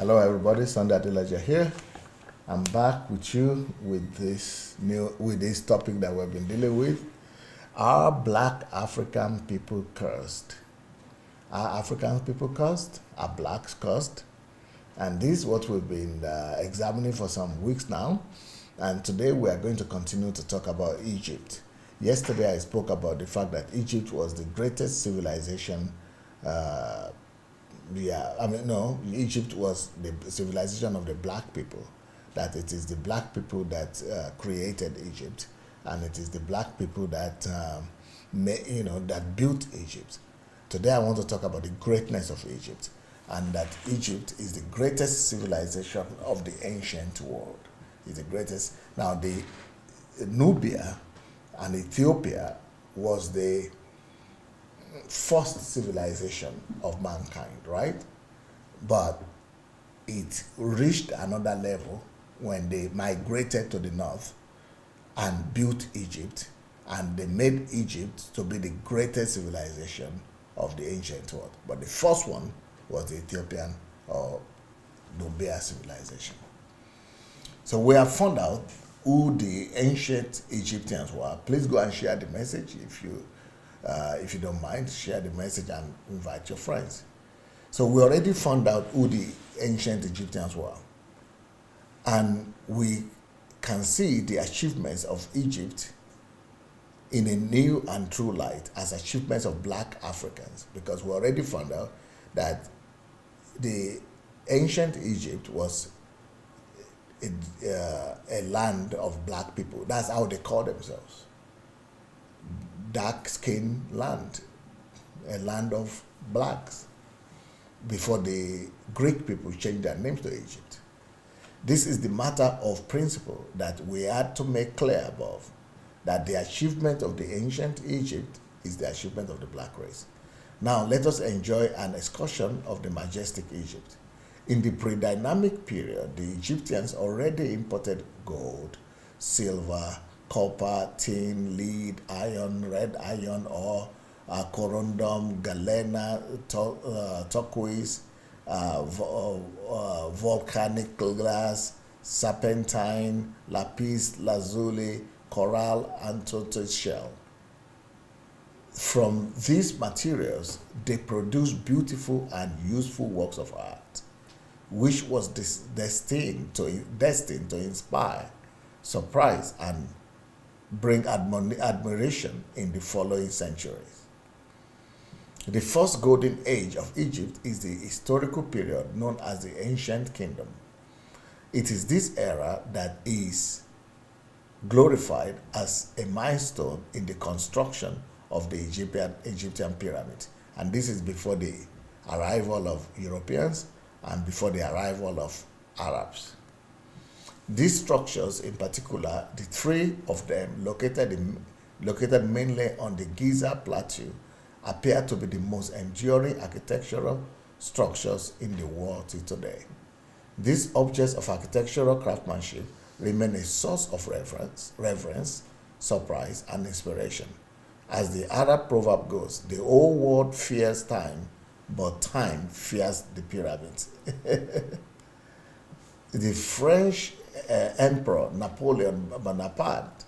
Hello, everybody. Sunday Adelaja here. I'm back with you with this new with this topic that we've been dealing with. Are Black African people cursed? Are African people cursed? Are blacks cursed? And this is what we've been uh, examining for some weeks now. And today we are going to continue to talk about Egypt. Yesterday I spoke about the fact that Egypt was the greatest civilization uh, yeah, I mean, no, Egypt was the civilization of the black people. That it is the black people that uh, created Egypt, and it is the black people that, um, may, you know, that built Egypt. Today, I want to talk about the greatness of Egypt, and that Egypt is the greatest civilization of the ancient world. It's the greatest. Now, the Nubia and Ethiopia was the first civilization of mankind, right? But it reached another level when they migrated to the north and built Egypt, and they made Egypt to be the greatest civilization of the ancient world. But the first one was the Ethiopian or Nubia civilization. So we have found out who the ancient Egyptians were. Please go and share the message if you uh, if you don't mind, share the message and invite your friends. So we already found out who the ancient Egyptians were. And we can see the achievements of Egypt in a new and true light as achievements of black Africans because we already found out that the ancient Egypt was a, uh, a land of black people. That's how they call themselves dark skinned land, a land of blacks, before the Greek people changed their names to Egypt. This is the matter of principle that we had to make clear above that the achievement of the ancient Egypt is the achievement of the black race. Now, let us enjoy an excursion of the majestic Egypt. In the pre dynamic period, the Egyptians already imported gold, silver, copper, tin, lead, iron, red iron ore, uh, corundum, galena, to, uh, turquoise, uh, vo uh, volcanic glass, serpentine, lapis lazuli, coral, and tortoise shell. From these materials, they produce beautiful and useful works of art, which was destined to, destined to inspire, surprise, and bring admiration in the following centuries. The first golden age of Egypt is the historical period known as the Ancient Kingdom. It is this era that is glorified as a milestone in the construction of the Egyptian, Egyptian pyramid. And this is before the arrival of Europeans and before the arrival of Arabs. These structures, in particular, the three of them located, in, located mainly on the Giza Plateau, appear to be the most enduring architectural structures in the world today. These objects of architectural craftsmanship remain a source of reference, reverence, surprise, and inspiration. As the Arab proverb goes, the whole world fears time, but time fears the pyramids. the French Emperor Napoleon Bonaparte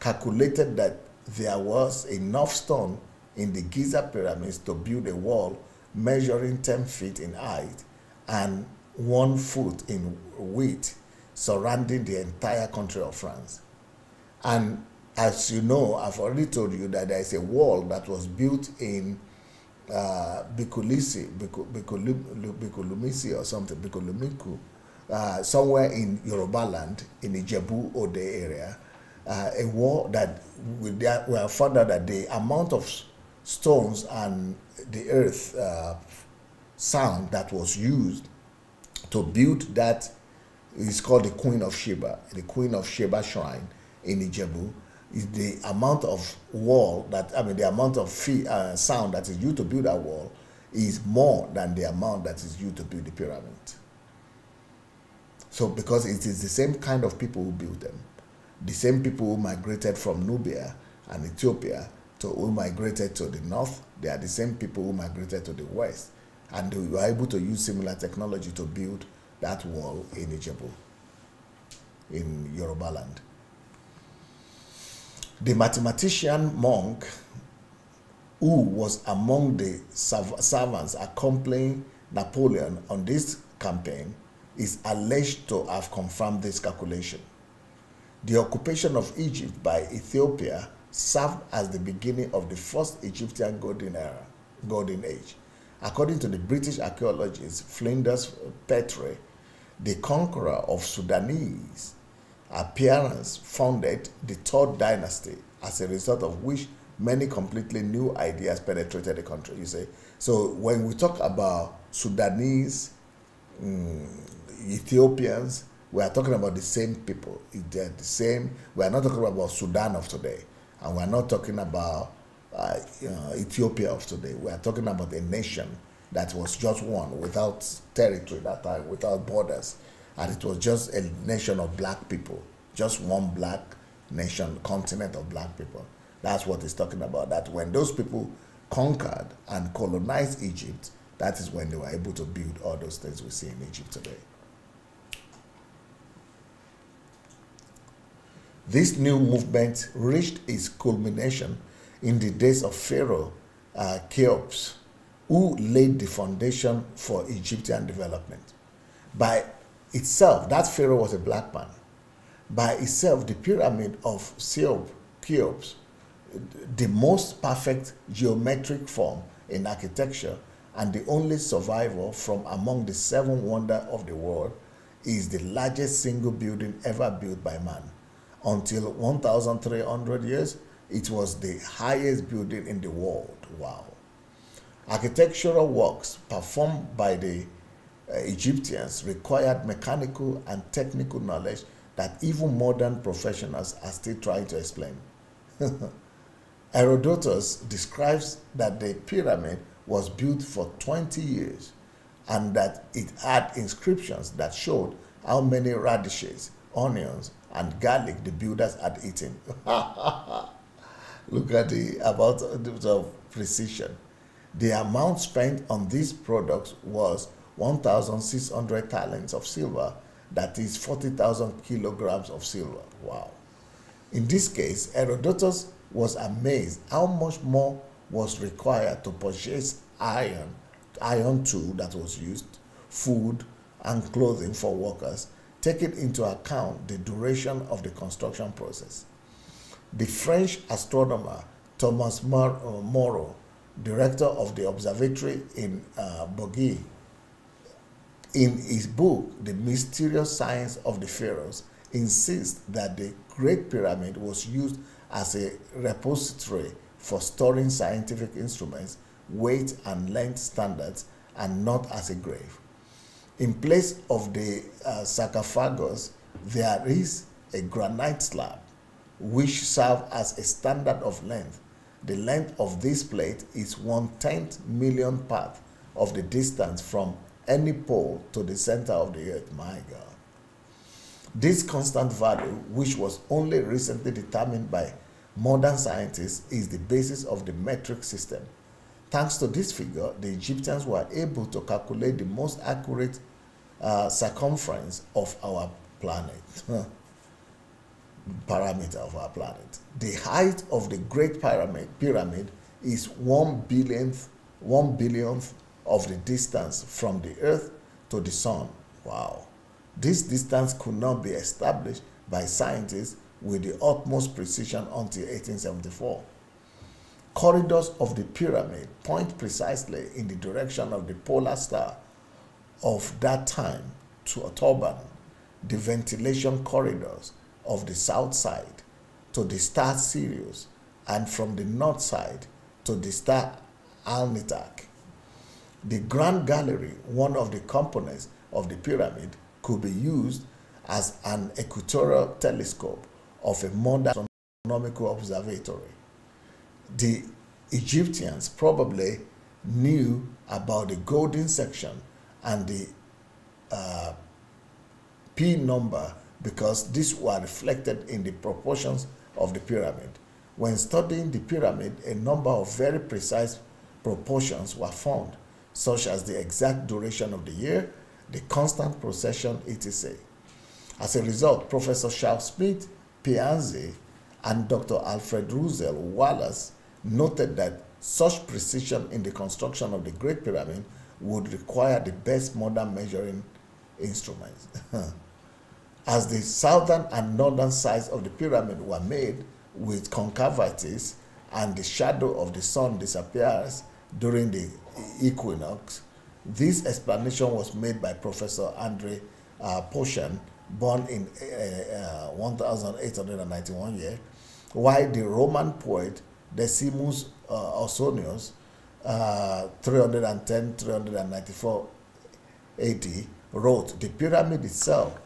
calculated that there was enough stone in the Giza pyramids to build a wall measuring 10 feet in height and one foot in width surrounding the entire country of France. And as you know, I've already told you that there is a wall that was built in uh, Bikulisi, or something, Bikulumiku, uh, somewhere in Yoruba land, in the Jebu Ode area, uh, a war that we, we have found out that the amount of stones and the earth uh, sound that was used to build that is called the Queen of Sheba, the Queen of Sheba shrine in Ijebu, is the amount of wall that, I mean, the amount of fee, uh, sound that is used to build that wall is more than the amount that is used to build the pyramid. So because it is the same kind of people who built them, the same people who migrated from Nubia and Ethiopia to who migrated to the north, they are the same people who migrated to the west. And they were able to use similar technology to build that wall in Ijebu, in Yoruba land. The mathematician monk who was among the servants accompanying Napoleon on this campaign is alleged to have confirmed this calculation. The occupation of Egypt by Ethiopia served as the beginning of the first Egyptian golden era, golden age. According to the British archaeologist Flinders Petrie, the conqueror of Sudanese appearance founded the third dynasty, as a result of which many completely new ideas penetrated the country. You say so when we talk about Sudanese, um, Ethiopians, we are talking about the same people. They're the same. We are not talking about Sudan of today, and we are not talking about uh, know, Ethiopia of today. We are talking about a nation that was just one, without territory that time, without borders, and it was just a nation of black people, just one black nation, continent of black people. That's what he's talking about. That when those people conquered and colonized Egypt, that is when they were able to build all those things we see in Egypt today. This new movement reached its culmination in the days of Pharaoh uh, Cheops, who laid the foundation for Egyptian development. By itself, that Pharaoh was a black man. By itself, the pyramid of Cheops, the most perfect geometric form in architecture and the only survivor from among the seven wonders of the world, is the largest single building ever built by man until 1,300 years, it was the highest building in the world. Wow. Architectural works performed by the uh, Egyptians required mechanical and technical knowledge that even modern professionals are still trying to explain. Herodotus describes that the pyramid was built for 20 years and that it had inscriptions that showed how many radishes, onions, and garlic the builders had eaten. Look at the amount of precision. The amount spent on these products was 1,600 talents of silver, that is 40,000 kilograms of silver. Wow. In this case, Herodotus was amazed how much more was required to purchase iron, iron tool that was used, food, and clothing for workers taking into account the duration of the construction process. The French astronomer Thomas uh, Moreux, director of the observatory in uh, Bourges, in his book, The Mysterious Science of the Pharaohs, insists that the Great Pyramid was used as a repository for storing scientific instruments, weight and length standards, and not as a grave. In place of the uh, sarcophagus, there is a granite slab which serves as a standard of length. The length of this plate is one tenth million part of the distance from any pole to the center of the earth. My God. This constant value, which was only recently determined by modern scientists, is the basis of the metric system. Thanks to this figure, the Egyptians were able to calculate the most accurate uh, circumference of our planet, parameter of our planet. The height of the Great Pyramid, pyramid is one billionth, one billionth of the distance from the Earth to the Sun. Wow. This distance could not be established by scientists with the utmost precision until 1874. Corridors of the pyramid point precisely in the direction of the polar star of that time to Otoban, the ventilation corridors of the south side to the star Sirius, and from the north side to the star Alnitak. The Grand Gallery, one of the components of the pyramid, could be used as an equatorial telescope of a modern astronomical observatory. The Egyptians probably knew about the golden section and the uh, P number because these were reflected in the proportions of the pyramid. When studying the pyramid, a number of very precise proportions were found, such as the exact duration of the year, the constant precession, etc. As a result, Professor Charles Smith Piazzi and Dr. Alfred Russel Wallace noted that such precision in the construction of the Great Pyramid would require the best modern measuring instruments. As the southern and northern sides of the pyramid were made with concavities and the shadow of the sun disappears during the equinox, this explanation was made by Professor Andre uh, born in uh, uh, 1891 year, the Roman poet Decimus uh, Ausonius, uh, 310-394 AD, wrote, the pyramid itself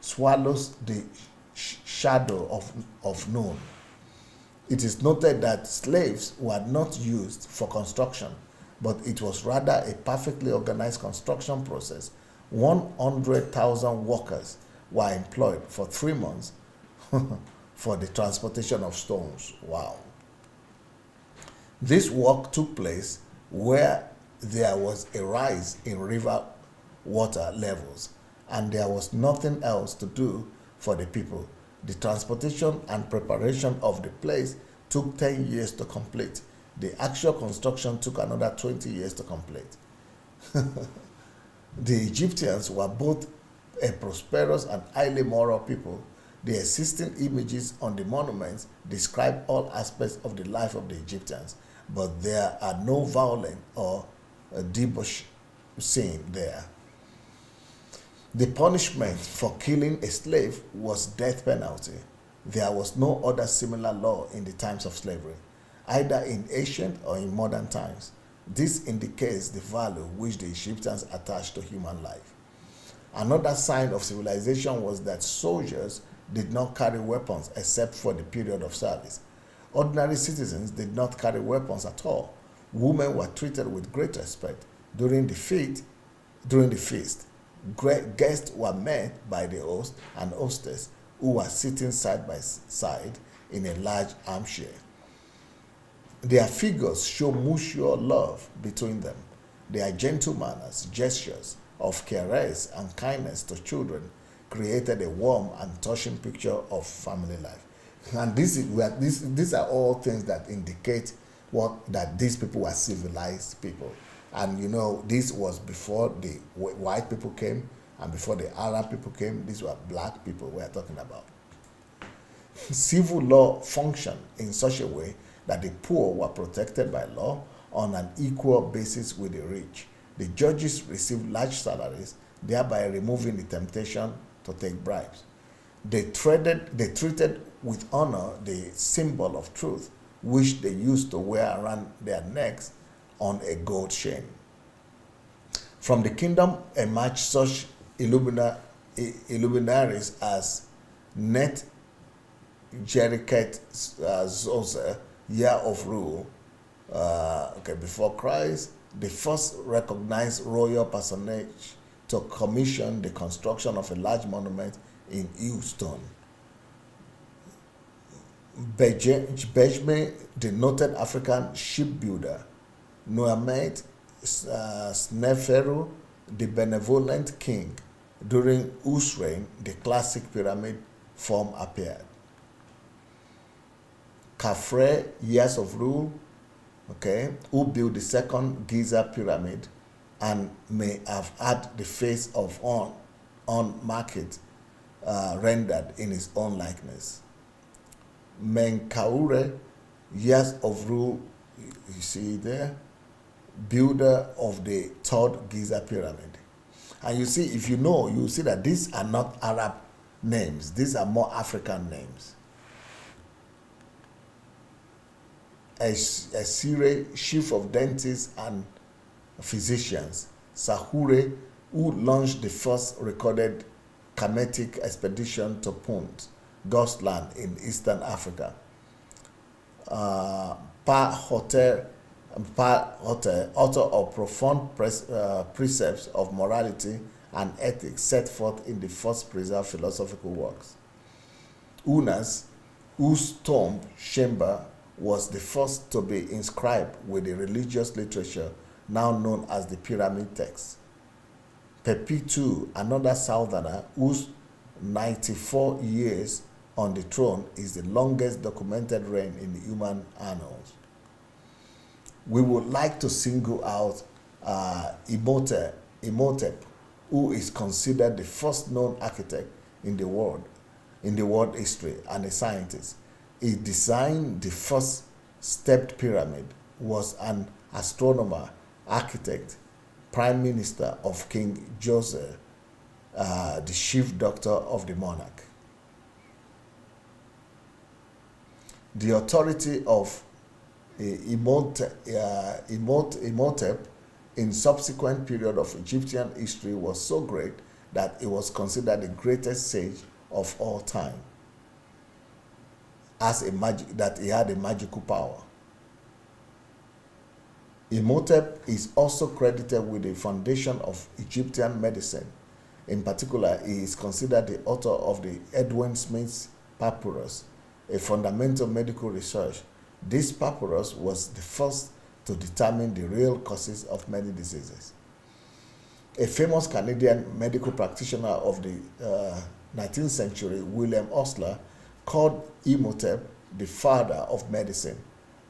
swallows the sh shadow of, of noon. It is noted that slaves were not used for construction, but it was rather a perfectly organized construction process. 100,000 workers were employed for three months for the transportation of stones. Wow. This work took place where there was a rise in river water levels and there was nothing else to do for the people. The transportation and preparation of the place took 10 years to complete. The actual construction took another 20 years to complete. the Egyptians were both a prosperous and highly moral people. The existing images on the monuments describe all aspects of the life of the Egyptians, but there are no violent or uh, debauch seen there. The punishment for killing a slave was death penalty. There was no other similar law in the times of slavery, either in ancient or in modern times. This indicates the value which the Egyptians attached to human life. Another sign of civilization was that soldiers did not carry weapons except for the period of service. Ordinary citizens did not carry weapons at all. Women were treated with great respect. During the feast, during the feast, guests were met by the host and hostess who were sitting side by side in a large armchair. Their figures show mutual love between them. Their gentle manners, gestures of caress and kindness to children created a warm and touching picture of family life. And this is, this, these are all things that indicate what that these people were civilized people. And you know, this was before the white people came and before the Arab people came. These were black people we are talking about. Civil law functioned in such a way that the poor were protected by law on an equal basis with the rich. The judges received large salaries, thereby removing the temptation to take bribes. They, treated, they treated with honor the symbol of truth, which they used to wear around their necks on a gold chain. From the kingdom emerged such illuminaries as Net Jeriket uh, Zoser, year of rule, uh, okay, before Christ, the first recognized royal personage to commission the construction of a large monument in Houston. Bejme, the noted African shipbuilder, Noamet uh, Sneferu, the benevolent king, during whose reign the classic pyramid form appeared. Khafre, years of rule, okay, who built the second Giza pyramid and may have had the face of on, on market uh, rendered in his own likeness. Menkaure, years of rule, you see there, builder of the third Giza pyramid. And you see, if you know, you see that these are not Arab names, these are more African names. Asire, chief of dentists and physicians, Sahure, who launched the first recorded Kemetic expedition to Punt, Ghostland in Eastern Africa. Uh, Ptahhotep author, author of profound uh, precepts of morality and ethics set forth in the first preserved philosophical works. Unas, whose tomb chamber was the first to be inscribed with the religious literature now known as the pyramid text. II, another southerner whose 94 years on the throne is the longest documented reign in human annals. We would like to single out uh, Imhotep, Imhotep, who is considered the first known architect in the world, in the world history, and a scientist. He designed the first stepped pyramid, was an astronomer, architect, prime minister of King Djoser, uh, the chief doctor of the monarch. The authority of uh, Imhotep, uh, in subsequent period of Egyptian history was so great that he was considered the greatest sage of all time as a magic that he had a magical power Imhotep is also credited with the foundation of Egyptian medicine. In particular, he is considered the author of the Edwin Smith Papyrus, a fundamental medical research. This papyrus was the first to determine the real causes of many diseases. A famous Canadian medical practitioner of the uh, 19th century, William Osler, called Imhotep the father of medicine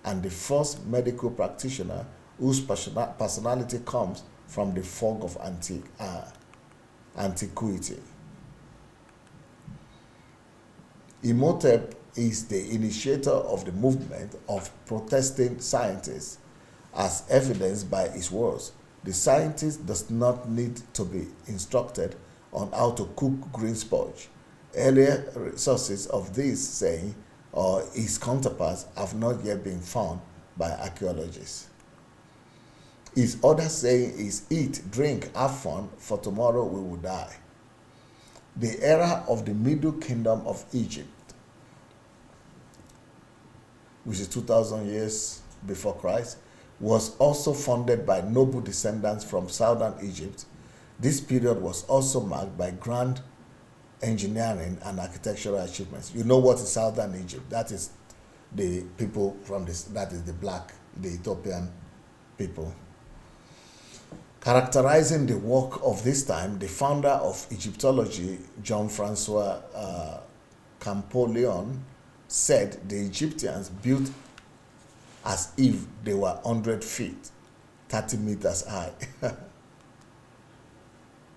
and the first medical practitioner whose personality comes from the fog of antique, uh, antiquity. Imhotep is the initiator of the movement of protesting scientists, as evidenced by his words. The scientist does not need to be instructed on how to cook green sponge. Earlier sources of this saying or his counterparts have not yet been found by archaeologists. His other saying is eat, drink, have fun, for tomorrow we will die. The era of the Middle Kingdom of Egypt, which is 2,000 years before Christ, was also funded by noble descendants from southern Egypt. This period was also marked by grand engineering and architectural achievements. You know what is southern Egypt? That is the people from this, that is the black, the Ethiopian people. Characterizing the work of this time, the founder of Egyptology, John Francois uh, Champollion, said the Egyptians built as if they were 100 feet, 30 meters high.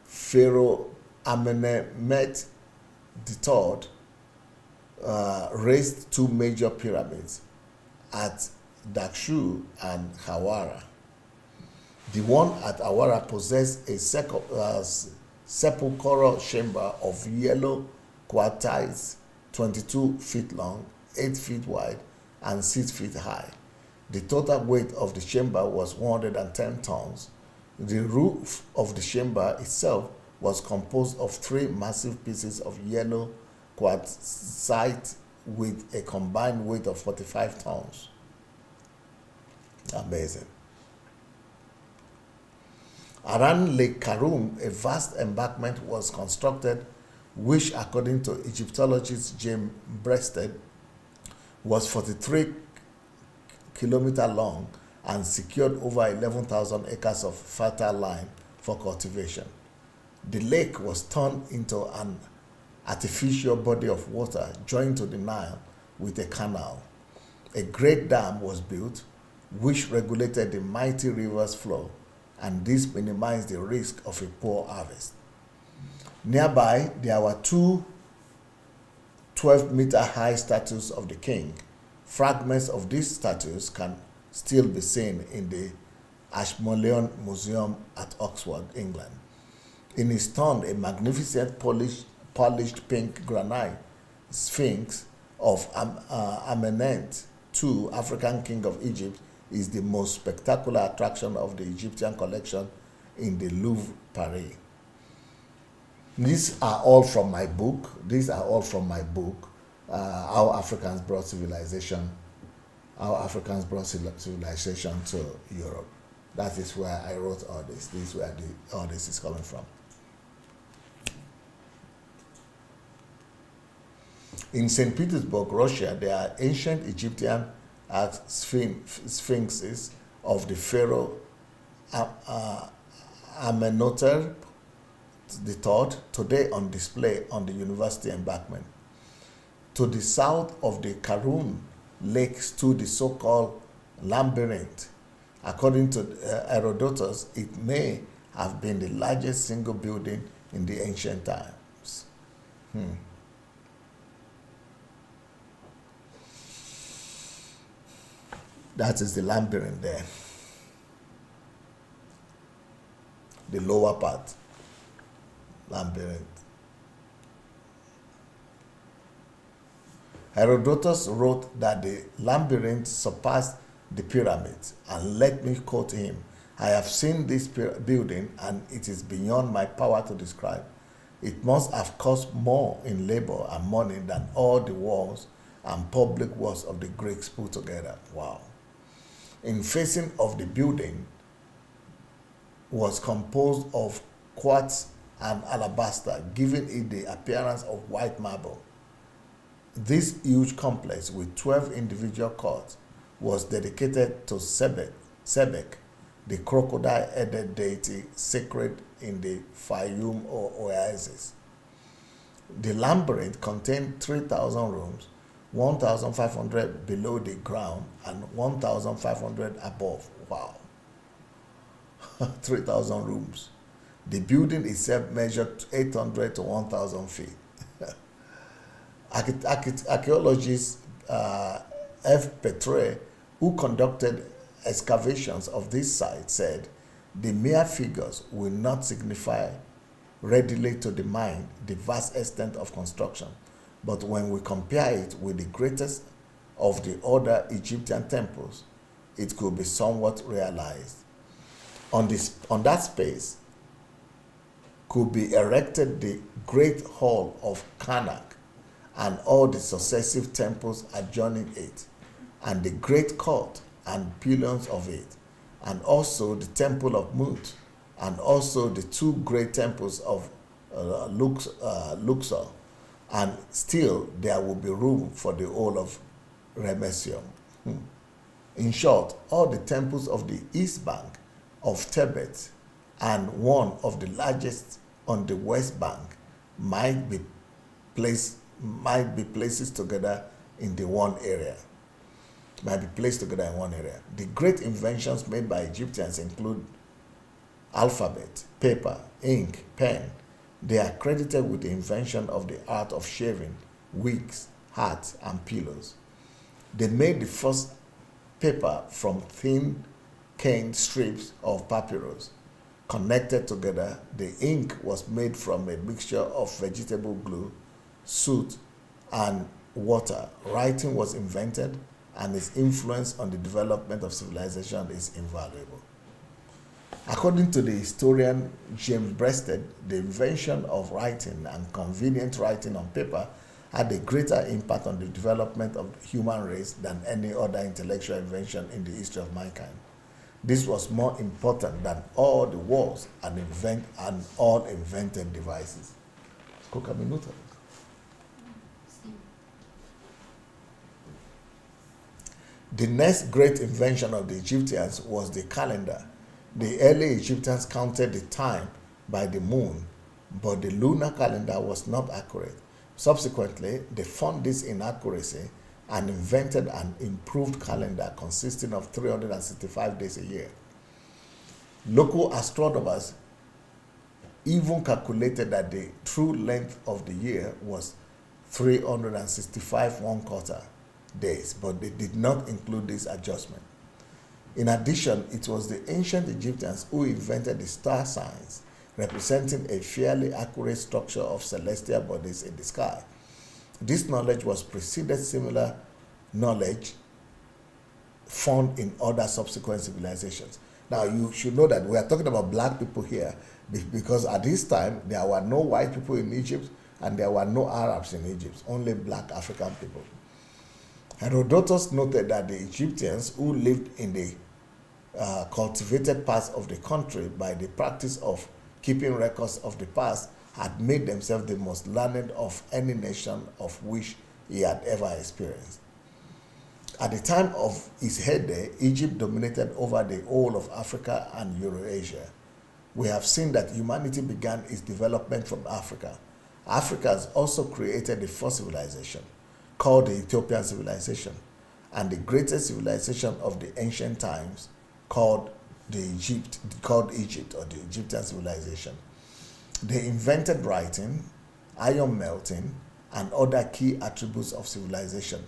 Pharaoh Amenemhet III uh, raised two major pyramids at Dahshur and Hawara. The one at Awara possessed a uh, sepulchral chamber of yellow quartzites, 22 feet long, 8 feet wide, and 6 feet high. The total weight of the chamber was 110 tons. The roof of the chamber itself was composed of three massive pieces of yellow quartzite with a combined weight of 45 tons. Amazing. Around Lake Karun, a vast embankment was constructed, which, according to Egyptologist James Breasted, was 43 kilometers long and secured over 11,000 acres of fertile land for cultivation. The lake was turned into an artificial body of water joined to the Nile with a canal. A great dam was built, which regulated the mighty river's flow and this minimized the risk of a poor harvest. Nearby, there were two 12 meter high statues of the king. Fragments of these statues can still be seen in the Ashmolean Museum at Oxford, England. In his tomb, a magnificent polished, polished pink granite sphinx of Am, uh, II, African king of Egypt, is the most spectacular attraction of the Egyptian collection in the Louvre, Paris. These are all from my book. These are all from my book, uh, How Africans Brought Civilization, How Africans Brought Civilization to Europe. That is where I wrote all this. This is where the, all this is coming from. In St. Petersburg, Russia, there are ancient Egyptian as sphinxes of the pharaoh Amenhotep the third, today on display on the university embankment. To the south of the Karun Lake stood the so-called labyrinth. According to uh, Herodotus, it may have been the largest single building in the ancient times. Hmm. That is the labyrinth there. The lower part. Labyrinth. Herodotus wrote that the labyrinth surpassed the pyramids, and let me quote him I have seen this building, and it is beyond my power to describe. It must have cost more in labor and money than all the walls and public works of the Greeks put together. Wow. In facing of the building was composed of quartz and alabaster, giving it the appearance of white marble. This huge complex with 12 individual courts was dedicated to Sebek, Sebek the crocodile-headed deity sacred in the Fayum oasis. The labyrinth contained 3,000 rooms, 1,500 below the ground and 1,500 above. Wow. 3,000 rooms. The building itself measured 800 to 1,000 feet. Archaeologist uh, F. Petrie, who conducted excavations of this site said the mere figures will not signify readily to the mind the vast extent of construction, but when we compare it with the greatest of the other Egyptian temples, it could be somewhat realized. On, this, on that space could be erected the great hall of Karnak and all the successive temples adjoining it, and the great court and pillars of it, and also the temple of Mut, and also the two great temples of uh, Lux, uh, Luxor, and still there will be room for the whole of Ramesseum. Hmm. In short, all the temples of the east bank of Tebet and one of the largest on the west bank might be placed might be places together in the one area might be placed together in one area. The great inventions made by Egyptians include alphabet, paper, ink, pen. They are credited with the invention of the art of shaving, wigs, hats, and pillows. They made the first paper from thin cane strips of papyrus. Connected together, the ink was made from a mixture of vegetable glue, soot, and water. Writing was invented and its influence on the development of civilization is invaluable. According to the historian James Breasted, the invention of writing and convenient writing on paper had a greater impact on the development of the human race than any other intellectual invention in the history of mankind. This was more important than all the wars and, invent, and all invented devices. The next great invention of the Egyptians was the calendar. The early Egyptians counted the time by the moon, but the lunar calendar was not accurate. Subsequently, they found this inaccuracy and invented an improved calendar consisting of 365 days a year. Local astronomers even calculated that the true length of the year was 365 one quarter days, but they did not include this adjustment. In addition, it was the ancient Egyptians who invented the star signs, representing a fairly accurate structure of celestial bodies in the sky. This knowledge was preceded similar knowledge found in other subsequent civilizations. Now, you should know that we are talking about black people here because at this time there were no white people in Egypt and there were no Arabs in Egypt, only black African people. Herodotus noted that the Egyptians who lived in the uh, cultivated parts of the country by the practice of keeping records of the past had made themselves the most learned of any nation of which he had ever experienced. At the time of his heyday, Egypt dominated over the whole of Africa and Eurasia. we have seen that humanity began its development from Africa. Africa has also created the first civilization called the Ethiopian civilization and the greatest civilization of the ancient times called the Egypt, called Egypt or the Egyptian civilization. They invented writing, iron melting, and other key attributes of civilization.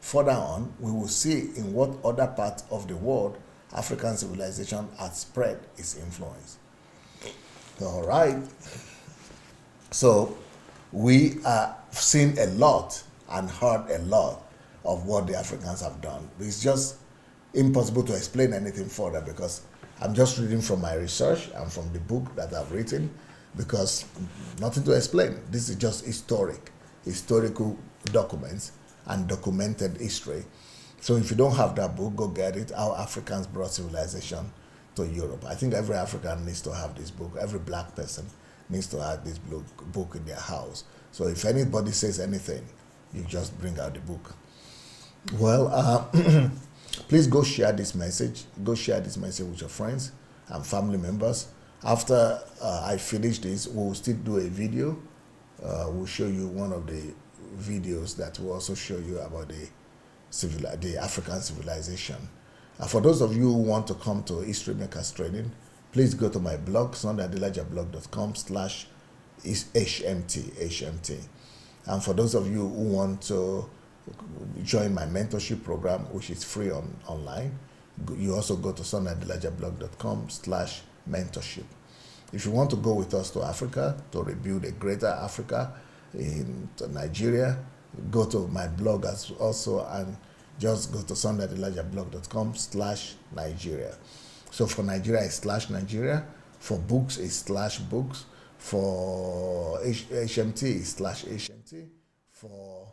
Further on, we will see in what other parts of the world African civilization has spread its influence. All right. So we have seen a lot and heard a lot of what the Africans have done. It's just impossible to explain anything further because I'm just reading from my research and from the book that I've written because nothing to explain. This is just historic, historical documents and documented history. So if you don't have that book, go get it. How Africans Brought Civilization to Europe. I think every African needs to have this book. Every black person needs to have this book in their house. So if anybody says anything, you just bring out the book. Well, uh, please go share this message. Go share this message with your friends and family members. After uh, I finish this, we'll still do a video. Uh, we'll show you one of the videos that will also show you about the civil, the African civilization. Uh, for those of you who want to come to History Makers training, please go to my blog, sundayadelajablog.com slash HMT, HMT. And for those of you who want to join my mentorship program, which is free on online, you also go to sundayadelajablog.com slash mentorship. If you want to go with us to Africa, to rebuild a greater Africa in Nigeria, go to my blog as also and just go to sundayadelajablog.com slash Nigeria. So for Nigeria, it's slash Nigeria. For books, it's slash books. For H- HMT, it's slash HMT. For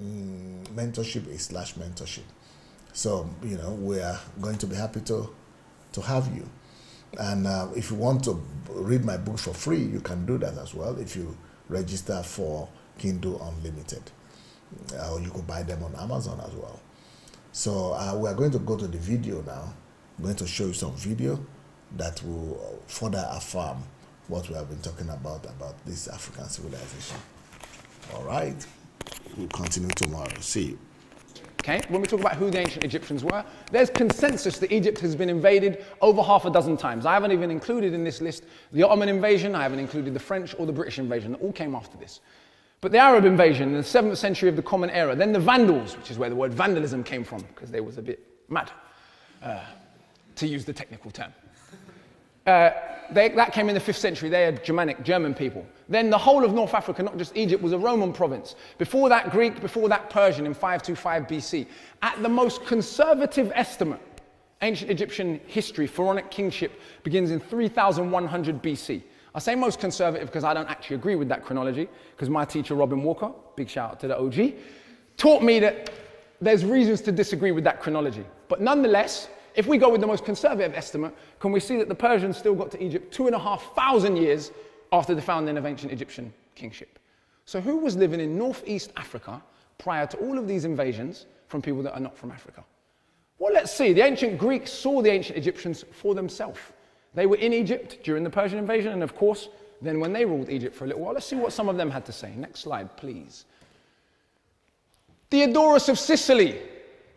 um, mentorship, is slash mentorship. So, you know, we are going to be happy to, to have you. And uh, if you want to read my books for free, you can do that as well if you register for Kindle Unlimited. Uh, or you could buy them on Amazon as well. So uh, we are going to go to the video now. I'm going to show you some video that will further affirm what we have been talking about about this African civilization. All right. We'll continue tomorrow. See you. Okay, when we talk about who the ancient Egyptians were, there's consensus that Egypt has been invaded over half a dozen times. I haven't even included in this list the Ottoman invasion, I haven't included the French or the British invasion, that all came after this. But the Arab invasion in the 7th century of the Common Era, then the Vandals, which is where the word vandalism came from, because they was a bit mad, uh, to use the technical term. Uh, they, that came in the 5th century. They are Germanic, German people. Then the whole of North Africa, not just Egypt, was a Roman province. Before that, Greek, before that, Persian in 525 BC. At the most conservative estimate, ancient Egyptian history, pharaonic kingship, begins in 3100 BC. I say most conservative because I don't actually agree with that chronology, because my teacher, Robin Walker, big shout out to the OG, taught me that there's reasons to disagree with that chronology. But nonetheless, if we go with the most conservative estimate, can we see that the Persians still got to Egypt two and a half thousand years after the founding of ancient Egyptian kingship? So, who was living in northeast Africa prior to all of these invasions from people that are not from Africa? Well, let's see. The ancient Greeks saw the ancient Egyptians for themselves. They were in Egypt during the Persian invasion, and of course, then when they ruled Egypt for a little while. Let's see what some of them had to say. Next slide, please. Diodorus of Sicily,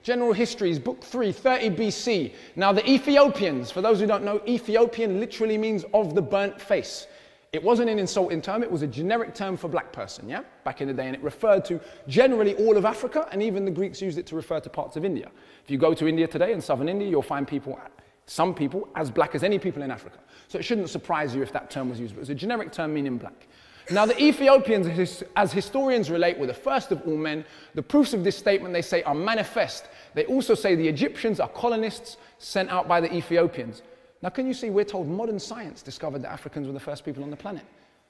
General Histories, Book 3, 30 BC. Now, the Ethiopians, for those who don't know, Ethiopian literally means of the burnt face. It wasn't an insulting term, it was a generic term for black person, yeah? Back in the day, and it referred to generally all of Africa, and even the Greeks used it to refer to parts of India. If you go to India today, in southern India, you'll find people some people as black as any people in Africa. So it shouldn't surprise you if that term was used, but it was a generic term meaning black. Now, the Ethiopians, as historians relate, were the first of all men. The proofs of this statement, they say, are manifest. They also say the Egyptians are colonists sent out by the Ethiopians. Now, can you see, we're told modern science discovered that Africans were the first people on the planet.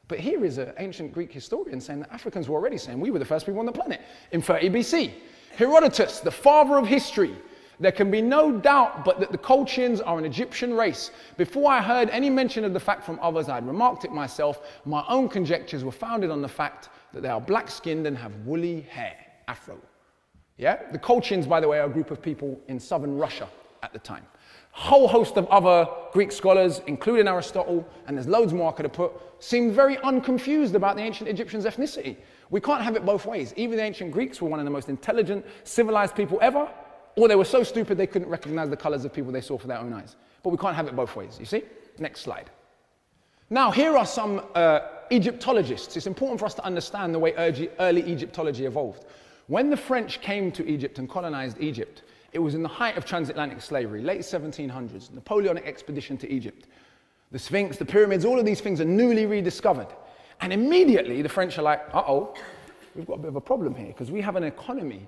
But here is an ancient Greek historian saying that Africans were already saying we were the first people on the planet in 30 BC. Herodotus, the father of history, there can be no doubt but that the Colchians are an Egyptian race. Before I heard any mention of the fact from others, I had remarked it myself. My own conjectures were founded on the fact that they are black skinned and have woolly hair, afro. Yeah? The Colchians, by the way, are a group of people in southern Russia at the time. whole host of other Greek scholars, including Aristotle, and there's loads more I could have put, seemed very unconfused about the ancient Egyptians' ethnicity. We can't have it both ways. Even the ancient Greeks were one of the most intelligent, civilized people ever, or they were so stupid they couldn't recognize the colors of people they saw for their own eyes. But we can't have it both ways, you see? Next slide. Now, here are some uh, Egyptologists. It's important for us to understand the way early Egyptology evolved. When the French came to Egypt and colonized Egypt, it was in the height of transatlantic slavery, late 1700s, Napoleonic expedition to Egypt. The Sphinx, the pyramids, all of these things are newly rediscovered. And immediately the French are like, uh oh, we've got a bit of a problem here because we have an economy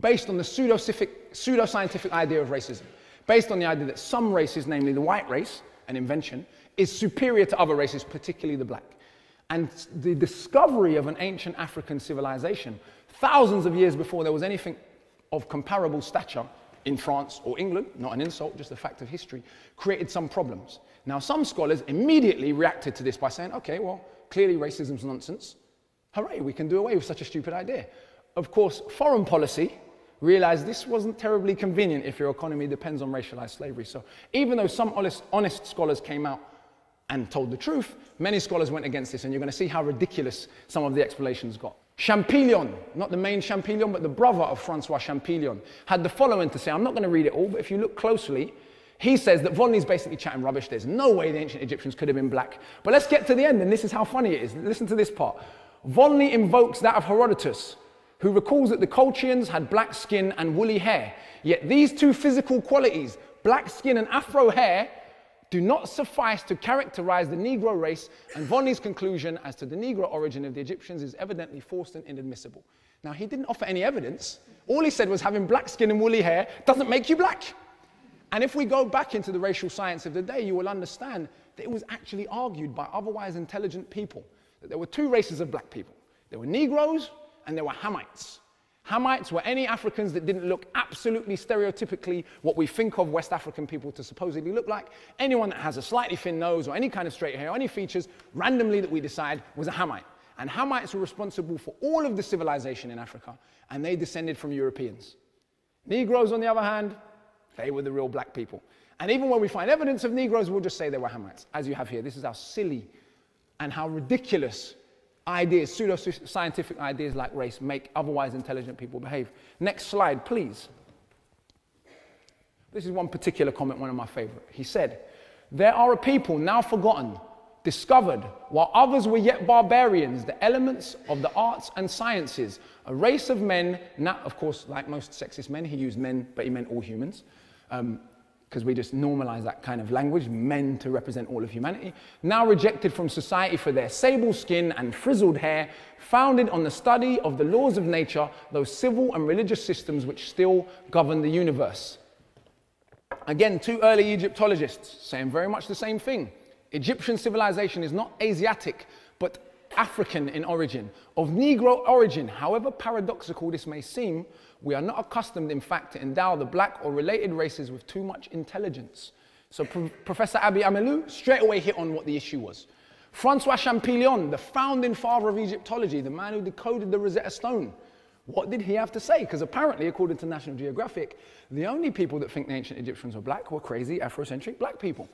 based on the pseudo-scientific idea of racism, based on the idea that some races, namely the white race, an invention, is superior to other races, particularly the black. And the discovery of an ancient African civilization, thousands of years before there was anything of comparable stature in France or England, not an insult, just a fact of history, created some problems. Now, some scholars immediately reacted to this by saying, okay, well, clearly racism's nonsense. Hooray, we can do away with such a stupid idea. Of course, foreign policy realized this wasn't terribly convenient if your economy depends on racialized slavery. So even though some honest, honest scholars came out and told the truth, many scholars went against this, and you're going to see how ridiculous some of the explanations got. Champollion, not the main Champollion, but the brother of Francois Champollion, had the following to say. I'm not going to read it all, but if you look closely, he says that Volney's basically chatting rubbish. There's no way the ancient Egyptians could have been black. But let's get to the end, and this is how funny it is. Listen to this part. Volney invokes that of Herodotus, who recalls that the Colchians had black skin and woolly hair. Yet these two physical qualities, black skin and afro hair, do not suffice to characterize the Negro race, and Volney's conclusion as to the Negro origin of the Egyptians is evidently forced and inadmissible. Now, he didn't offer any evidence. All he said was having black skin and woolly hair doesn't make you black. And if we go back into the racial science of the day, you will understand that it was actually argued by otherwise intelligent people that there were two races of black people there were Negroes and there were Hamites. Hamites were any Africans that didn't look absolutely stereotypically what we think of West African people to supposedly look like. Anyone that has a slightly thin nose or any kind of straight hair or any features randomly that we decide was a Hamite. And Hamites were responsible for all of the civilization in Africa, and they descended from Europeans. Negroes, on the other hand, they were the real black people. And even when we find evidence of Negroes, we'll just say they were Hamites, as you have here. This is how silly and how ridiculous ideas, pseudo-scientific ideas like race, make otherwise intelligent people behave. Next slide, please. This is one particular comment, one of my favorite. He said, There are a people now forgotten, discovered, while others were yet barbarians, the elements of the arts and sciences, a race of men, not, of course, like most sexist men, he used men, but he meant all humans. Um, because we just normalize that kind of language, men to represent all of humanity, now rejected from society for their sable skin and frizzled hair, founded on the study of the laws of nature, those civil and religious systems which still govern the universe. Again, two early Egyptologists saying very much the same thing. Egyptian civilization is not Asiatic, but African in origin, of Negro origin, however paradoxical this may seem, we are not accustomed, in fact, to endow the black or related races with too much intelligence. So Pro Professor Abi Amelou straight away hit on what the issue was. Francois Champollion, the founding father of Egyptology, the man who decoded the Rosetta Stone, what did he have to say? Because apparently, according to National Geographic, the only people that think the ancient Egyptians were black were crazy Afrocentric black people.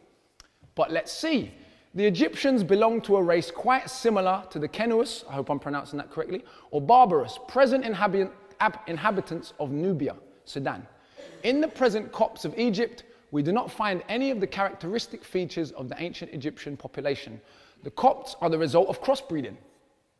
But let's see. The Egyptians belonged to a race quite similar to the Kenuas, I hope I'm pronouncing that correctly, or Barbarous, present inhabit inhabitants of Nubia, Sudan. In the present Copts of Egypt, we do not find any of the characteristic features of the ancient Egyptian population. The Copts are the result of crossbreeding.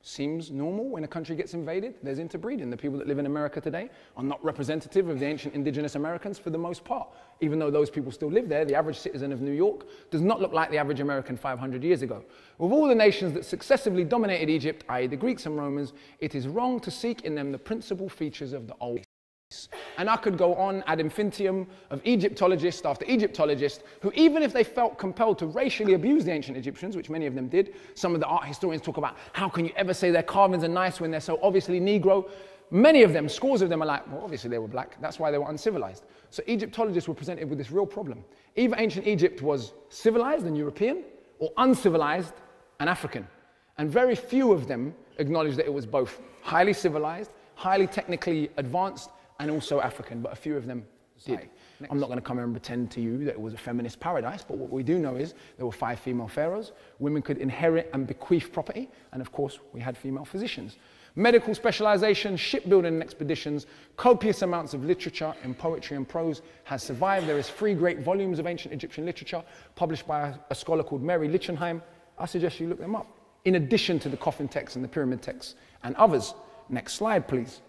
Seems normal when a country gets invaded, there's interbreeding. The people that live in America today are not representative of the ancient indigenous Americans for the most part. Even though those people still live there, the average citizen of New York does not look like the average American 500 years ago. With all the nations that successively dominated Egypt, i.e., the Greeks and Romans, it is wrong to seek in them the principal features of the old. And I could go on ad infinitum of Egyptologist after Egyptologist who, even if they felt compelled to racially abuse the ancient Egyptians, which many of them did, some of the art historians talk about how can you ever say their carvings are nice when they're so obviously Negro. Many of them, scores of them, are like, well, obviously they were black. That's why they were uncivilized. So Egyptologists were presented with this real problem. Either ancient Egypt was civilized and European, or uncivilized and African. And very few of them acknowledged that it was both highly civilized, highly technically advanced, and also African, but a few of them did. I'm not going to come here and pretend to you that it was a feminist paradise, but what we do know is there were five female pharaohs. Women could inherit and bequeath property, and of course, we had female physicians. Medical specialization, shipbuilding and expeditions, copious amounts of literature in poetry and prose has survived. There is three great volumes of ancient Egyptian literature published by a, a scholar called Mary Lichtheim. I suggest you look them up. In addition to the coffin texts and the pyramid texts and others. Next slide, please.